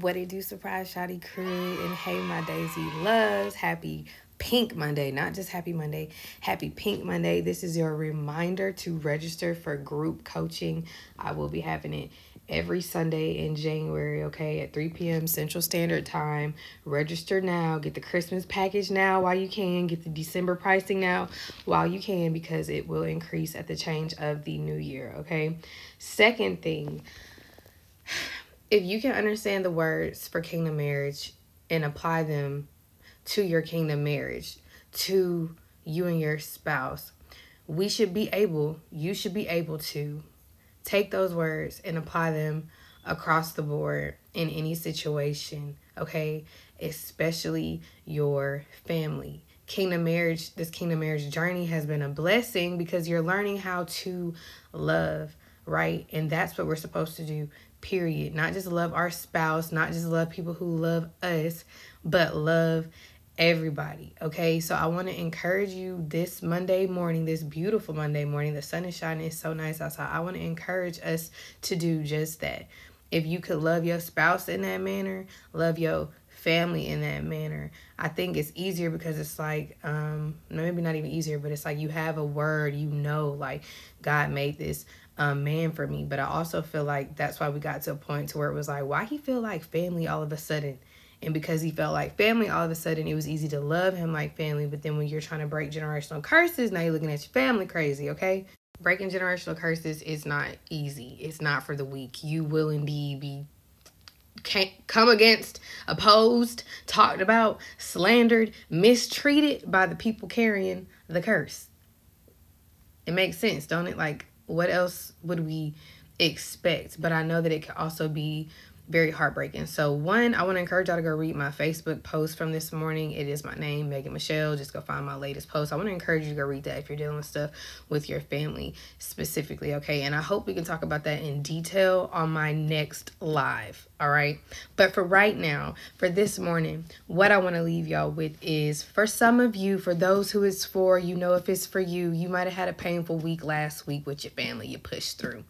What it do, surprise shawty crew, and hey, my Daizee loves. Happy Pink Monday, not just Happy Monday. Happy Pink Monday. This is your reminder to register for group coaching. I will be having it every Sunday in January, okay, at 3 p.m. Central Standard Time. Register now. Get the Christmas package now while you can. Get the December pricing now while you can because it will increase at the change of the new year, okay? Second thing, if you can understand the words for kingdom marriage and apply them to your kingdom marriage, to you and your spouse, we should be able, you should be able to take those words and apply them across the board in any situation, okay? Especially your family. Kingdom marriage, this kingdom marriage journey has been a blessing because you're learning how to love, right? And that's what we're supposed to do period. Not just love our spouse, not just love people who love us, but love everybody. Okay, so I want to encourage you this Monday morning, this beautiful Monday morning. The sun is shining, it's so nice outside. I want to encourage us to do just that. If you could love your spouse in that manner, love your family in that manner. I think it's easier because it's like um maybe not even easier, but it's like you have a word, you know, like God made this um, man for me. But I also feel like that's why we got to a point to where it was like, why he feel like family all of a sudden? And because he felt like family all of a sudden, it was easy to love him like family. But then when you're trying to break generational curses, now you're looking at your family crazy, okay? Breaking generational curses is not easy. It's not for the weak. You will indeed be can't come against, opposed, talked about, slandered, mistreated by the people carrying the curse. It makes sense, don't it? Like what else would we expect? But I know that it could also be very heartbreaking. So, one, I want to encourage y'all to go read my Facebook post from this morning. It is my name, Megan MeCheyell. Just go find my latest post. I want to encourage you to go read that if you're dealing with stuff with your family specifically, okay? And I hope we can talk about that in detail on my next live, all right? But for right now, for this morning, what I want to leave y'all with is for some of you, for those who it's for, you know, if it's for you, you might have had a painful week last week with your family, you pushed through.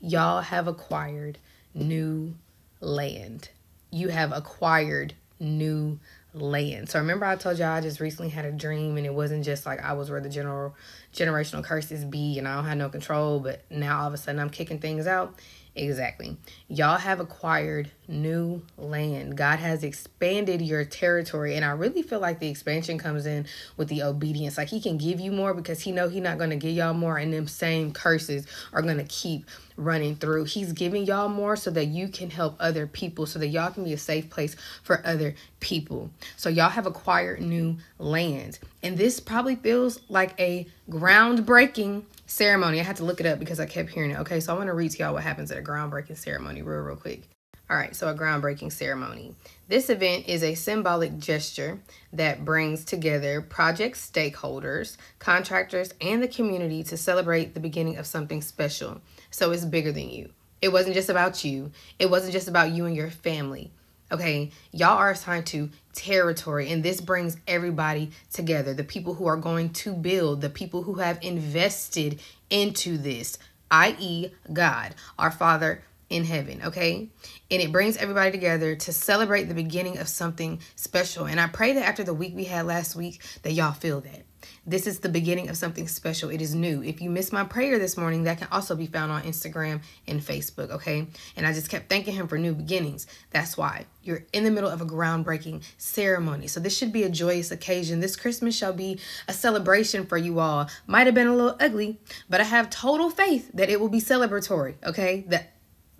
Y'all have acquired new land. You have acquired new land. So remember I told y'all I just recently had a dream and it wasn't just like I was where the general generational curses be and I don't have no control, but now all of a sudden I'm kicking things out. Exactly. Y'all have acquired new land. God has expanded your territory and I really feel like the expansion comes in with the obedience. Like he can give you more because he know he not going to give y'all more and them same curses are going to keep running through. He's giving y'all more so that you can help other people so that y'all can be a safe place for other people. So y'all have acquired new land. And this probably feels like a groundbreaking ceremony. I had to look it up because I kept hearing it. Okay, so I want to read to y'all what happens at a groundbreaking ceremony real, real quick. All right, so a groundbreaking ceremony. This event is a symbolic gesture that brings together project stakeholders, contractors, and the community to celebrate the beginning of something special. So it's bigger than you. It wasn't just about you, it wasn't just about you and your family. Okay, y'all are assigned to territory, and this brings everybody together. The people who are going to build, the people who have invested into this, i.e., God, our Father in heaven, okay? And it brings everybody together to celebrate the beginning of something special. And I pray that after the week we had last week, that y'all feel that. This is the beginning of something special. It is new. If you missed my prayer this morning, that can also be found on Instagram and Facebook, okay? And I just kept thanking him for new beginnings. That's why you're in the middle of a groundbreaking ceremony. So this should be a joyous occasion. This Christmas shall be a celebration for you all. Might have been a little ugly, but I have total faith that it will be celebratory, okay? That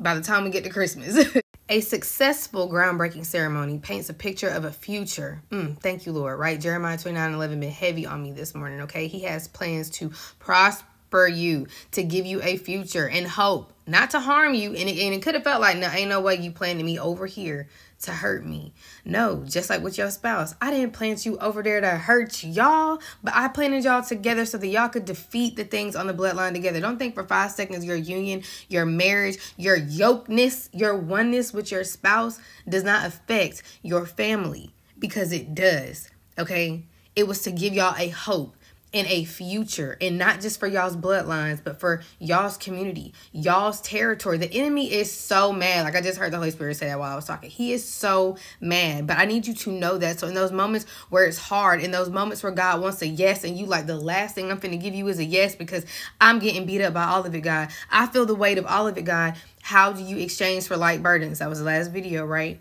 by the time we get to Christmas. A successful groundbreaking ceremony paints a picture of a future. Mm, thank you, Lord, right? Jeremiah 29 11 been heavy on me this morning, okay? He has plans to prosper you, to give you a future and hope, not to harm you. And it, and it could have felt like, no, ain't no way you planted me over here to hurt me. No, just like with your spouse. I didn't plant you over there to hurt y'all, but I planted y'all together so that y'all could defeat the things on the bloodline together. Don't think for five seconds your union, your marriage, your yokeness, your oneness with your spouse does not affect your family because it does. Okay? It was to give y'all a hope in a future and not just for y'all's bloodlines but for y'all's community y'all's territory. The enemy is so mad. Like i just heard the holy spirit say that while i was talking. He is so mad. But i need you to know that. So in those moments where it's hard in those moments where god wants a yes and you like the last thing i'm gonna give you is a yes because i'm getting beat up by all of it god. I feel the weight of all of it god. How do you exchange for light burdens? That was the last video right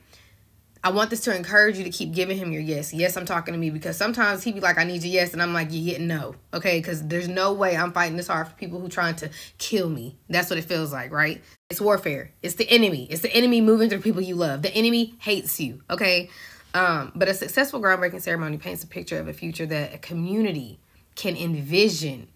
I want this to encourage you to keep giving him your yes. Yes, I'm talking to me because sometimes he be like, I need your yes. And I'm like, you get no. Okay. Because there's no way I'm fighting this hard for people who trying to kill me. That's what it feels like, right? It's warfare. It's the enemy. It's the enemy moving through people you love. The enemy hates you. Okay. Um, but a successful groundbreaking ceremony paints a picture of a future that a community can envision,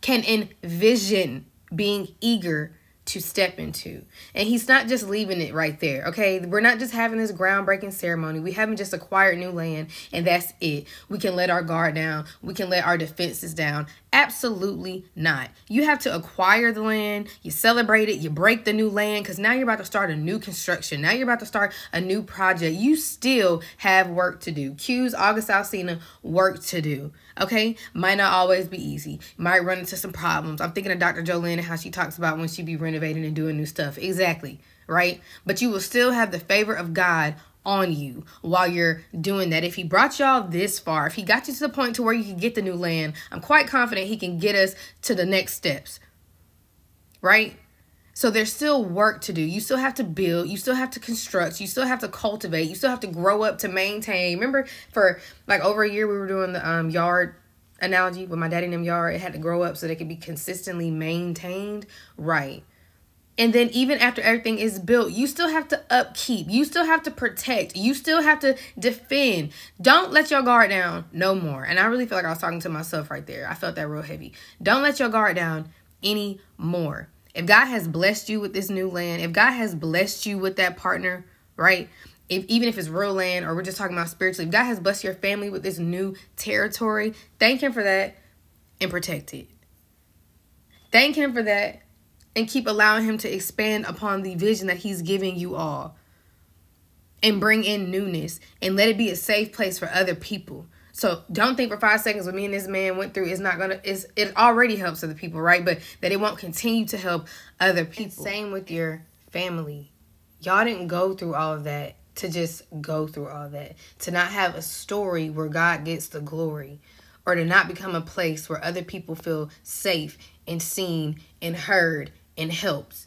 can envision being eager to step into. And he's not just leaving it right there, okay? We're not just having this groundbreaking ceremony. We haven't just acquired new land and that's it. We can let our guard down. We can let our defenses down. Absolutely not. You have to acquire the land, you celebrate it, you break the new land because now you're about to start a new construction. Now you're about to start a new project. You still have work to do. Q's August Alsina, work to do. Okay? Might not always be easy. Might run into some problems. I'm thinking of Dr. Jolene and how she talks about when she be renovating and doing new stuff. Exactly. Right? But you will still have the favor of God on you while you're doing that. If he brought y'all this far, if he got you to the point to where you can get the new land, I'm quite confident he can get us to the next steps. Right? So there's still work to do. You still have to build, you still have to construct, you still have to cultivate, you still have to grow up to maintain. Remember for like over a year we were doing the um yard analogy with my daddy in them yard, it had to grow up so they could be consistently maintained. Right. And then even after everything is built, you still have to upkeep. You still have to protect. You still have to defend. Don't let your guard down no more. And I really feel like I was talking to myself right there. I felt that real heavy. Don't let your guard down anymore. If God has blessed you with this new land, if God has blessed you with that partner, right? If, even if it's real land or we're just talking about spiritually, if God has blessed your family with this new territory, thank Him for that and protect it. Thank Him for that and keep allowing him to expand upon the vision that he's giving you all and bring in newness and let it be a safe place for other people. So don't think for five seconds what me and this man went through is not gonna is it already helps other people, right? But that it won't continue to help other people. And same with your family. Y'all didn't go through all of that to just go through all that. To not have a story where God gets the glory. Or to not become a place where other people feel safe and seen and heard and helps.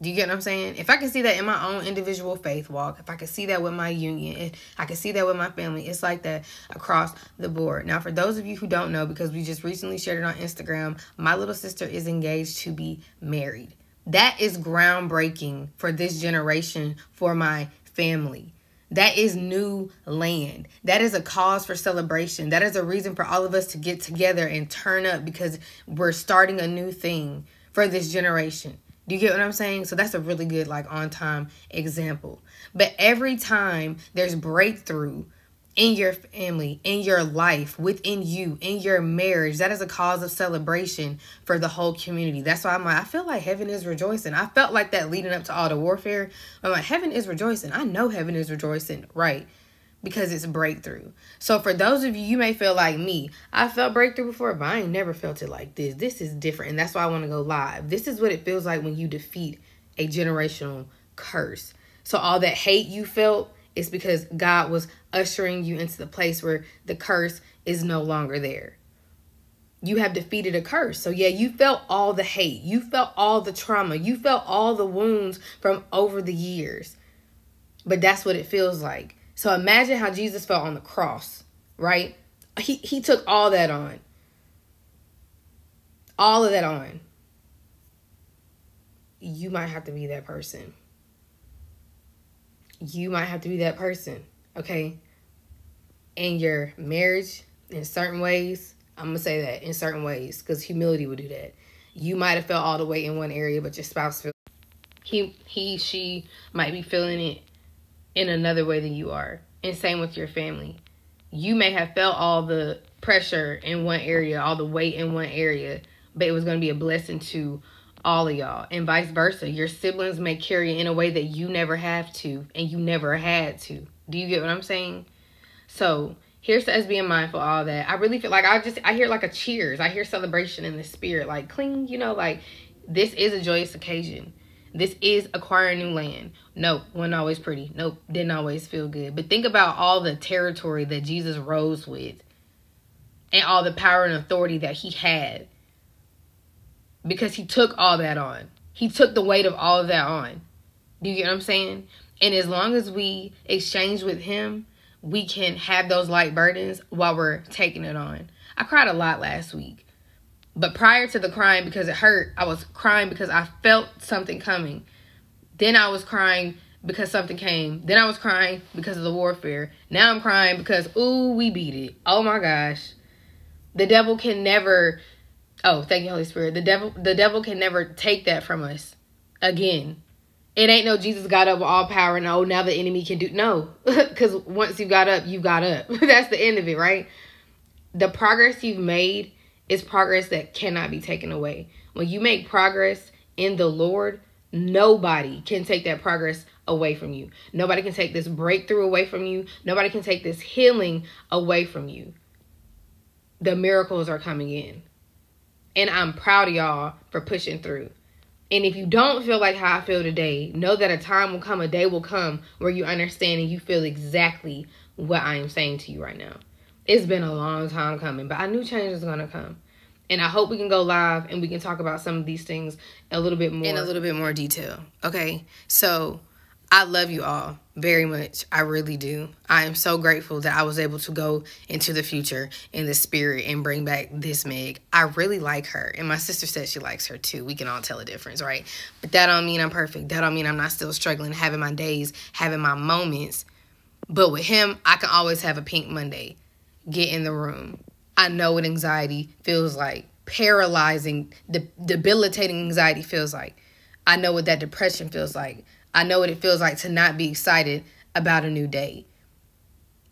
Do you get what I'm saying? If I can see that in my own individual faith walk, if I can see that with my union, if I can see that with my family, it's like that across the board. Now, for those of you who don't know, because we just recently shared it on Instagram, my little sister is engaged to be married. That is groundbreaking for this generation, for my family. That is new land. That is a cause for celebration. That is a reason for all of us to get together and turn up because we're starting a new thing for this generation. Do you get what I'm saying? So that's a really good, like, on time example. But every time there's breakthrough in your family, in your life, within you, in your marriage, that is a cause of celebration for the whole community. That's why I'm like, I feel like heaven is rejoicing. I felt like that leading up to all the warfare. I'm like, heaven is rejoicing. I know heaven is rejoicing, right? Because it's breakthrough. So for those of you, you may feel like me. I felt breakthrough before, but I ain't never felt it like this. This is different, and that's why I want to go live. This is what it feels like when you defeat a generational curse. So all that hate you felt is because God was ushering you into the place where the curse is no longer there. You have defeated a curse. So, yeah, you felt all the hate. You felt all the trauma. You felt all the wounds from over the years. But that's what it feels like so imagine how Jesus felt on the cross, right? He he took all that on. All of that on. You might have to be that person. You might have to be that person, okay? In your marriage, in certain ways, I'm gonna say that in certain ways, because humility would do that. You might have felt all the way in one area, but your spouse feel he he she might be feeling it in another way than you are. And same with your family. You may have felt all the pressure in one area, all the weight in one area, but it was going to be a blessing to all of y'all. And vice versa. Your siblings may carry in a way that you never have to and you never had to. Do you get what I'm saying? So here's to us being mindful all that. I really feel like I just I hear like a cheers. I hear celebration in the spirit, like cling, you know, like this is a joyous occasion. This is acquiring new land. Nope, wasn't always pretty. Nope, didn't always feel good. But think about all the territory that Jesus rose with and all the power and authority that he had because he took all that on. He took the weight of all of that on. Do you get what I'm saying? And as long as we exchange with him, we can have those light burdens while we're taking it on. I cried a lot last week. But prior to the crying because it hurt, I was crying because I felt something coming. Then I was crying because something came. Then I was crying because of the warfare. Now I'm crying because ooh, we beat it. Oh my gosh. The devil can never Oh, thank you Holy Spirit. The devil the devil can never take that from us again. It ain't no Jesus got up with all power and oh now the enemy can do no. Cuz once you got up, you got up. That's the end of it, right? The progress you've made is progress that cannot be taken away. When you make progress in the Lord, nobody can take that progress away from you. Nobody can take this breakthrough away from you. Nobody can take this healing away from you. The miracles are coming in. And I'm proud of y'all for pushing through. And if you don't feel like how I feel today, know that a time will come, a day will come where you understand and you feel exactly what I am saying to you right now. It's been a long time coming, but I knew change was going to come. And I hope we can go live and we can talk about some of these things a little bit more. In a little bit more detail. Okay. So I love you all very much. I really do. I am so grateful that I was able to go into the future in the spirit and bring back this Meg. I really like her. And my sister said she likes her too. We can all tell a difference, right? But that don't mean I'm perfect. That don't mean I'm not still struggling, having my days, having my moments. But with him, I can always have a pink Monday get in the room. I know what anxiety feels like, paralyzing, de- debilitating anxiety feels like. I know what that depression feels like. I know what it feels like to not be excited about a new day.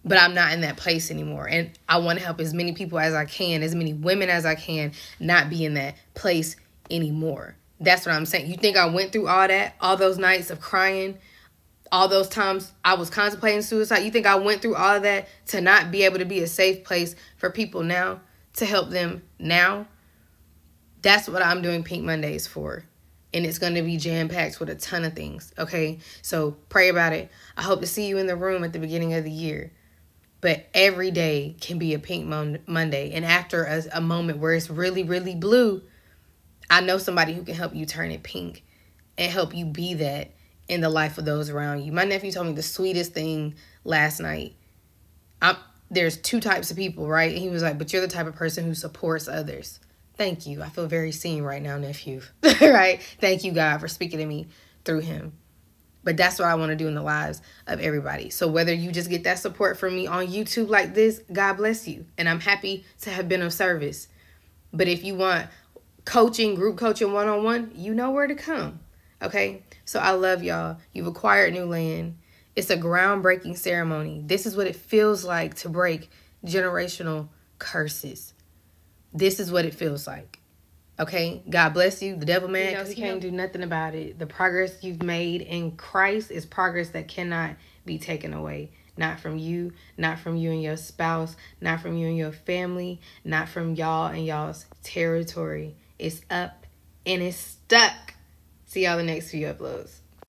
But I'm not in that place anymore. And I want to help as many people as I can, as many women as I can, not be in that place anymore. That's what I'm saying. You think I went through all that, all those nights of crying, all those times I was contemplating suicide. You think I went through all of that to not be able to be a safe place for people now, to help them now? That's what I'm doing Pink Mondays for. And it's going to be jam packed with a ton of things. Okay. So pray about it. I hope to see you in the room at the beginning of the year. But every day can be a Pink Mon- Monday. And after a, a moment where it's really, really blue, I know somebody who can help you turn it pink and help you be that in the life of those around you. My nephew told me the sweetest thing last night. I'm, there's two types of people, right? And he was like, but you're the type of person who supports others. Thank you. I feel very seen right now, nephew. right? Thank you, God, for speaking to me through him. But that's what I want to do in the lives of everybody. So whether you just get that support from me on YouTube like this, God bless you. And I'm happy to have been of service. But if you want coaching, group coaching one on one, you know where to come. Okay? So I love y'all. You've acquired new land. It's a groundbreaking ceremony. This is what it feels like to break generational curses. This is what it feels like. Okay? God bless you. The devil man because he can't do nothing about it. The progress you've made in Christ is progress that cannot be taken away. Not from you, not from you and your spouse, not from you and your family, not from y'all and y'all's territory. It's up and it's stuck. See y'all the next few uploads.